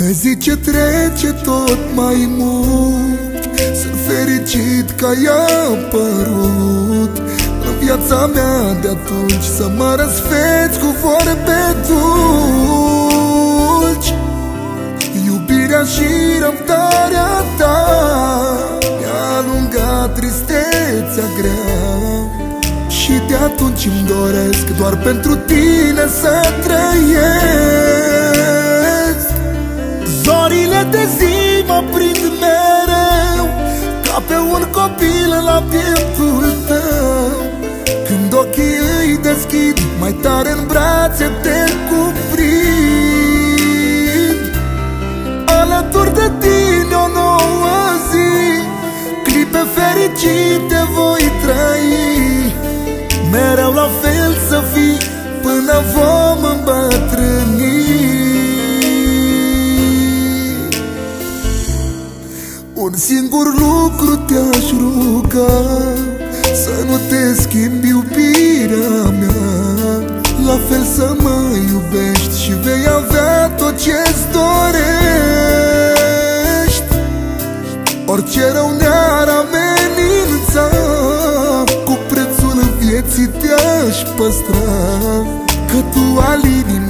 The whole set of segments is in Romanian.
Pe zi ce trece tot mai mult Sunt fericit că ai apărut. În viața mea de atunci Să mă răsfeți cu vorbe dulci. Iubirea și răbdarea ta Mi-a alungat tristețea grea. Și de atunci îmi doresc Doar pentru tine să trăiesc. Zorile de zi mă prind mereu Ca pe un copil la pieptul tău. Când ochii îi deschid Mai tare în brațe te cuprind. Alături de tine o nouă zi Clipe fericite voi trăi. Mereu la fel să fii Până vom Un singur lucru te-aș ruga Să nu te schimbi iubirea mea. La fel să mă iubești Și vei avea tot ce-ți dorești. Orice rău ne-ar amenința Cu prețul vieții te-aș păstra. Că tu alini mereu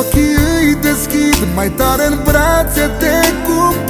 ochii îi deschid Mai tare în brațe te cuprind